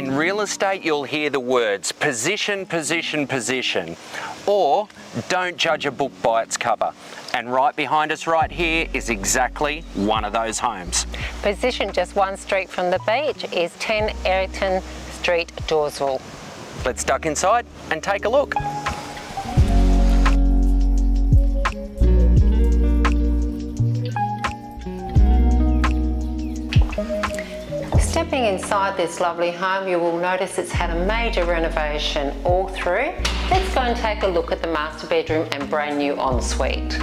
In real estate, you'll hear the words position, position, position, or don't judge a book by its cover. And right behind us right here is exactly one of those homes. Positioned just one street from the beach is 10 Ayrton Street, Dawesville. Let's duck inside and take a look. Stepping inside this lovely home, you will notice it's had a major renovation all through. Let's go and take a look at the master bedroom and brand new ensuite.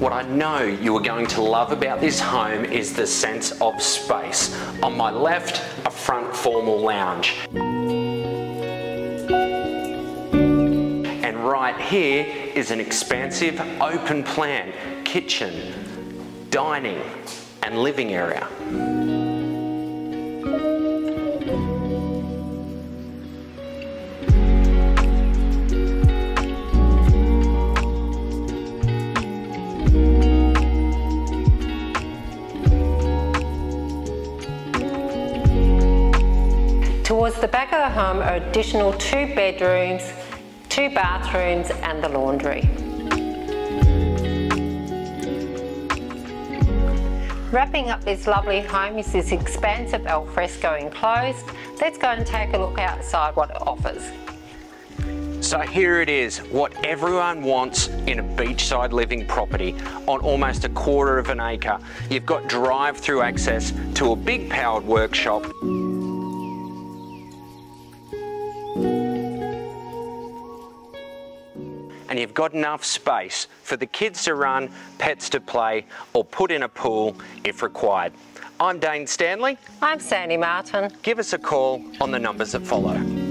What I know you are going to love about this home is the sense of space. On my left, a front formal lounge. And right here is an expansive open plan kitchen, dining and living area. Towards the back of the home are additional two bedrooms, two bathrooms and the laundry. Wrapping up this lovely home is this expansive alfresco enclosed. Let's go and take a look outside what it offers. So here it is, what everyone wants in a beachside living property on almost a quarter of an acre. You've got drive-through access to a big powered workshop and you've got enough space for the kids to run, pets to play, or put in a pool if required. I'm Dane Stanley. I'm Sandy Martin. Give us a call on the numbers that follow.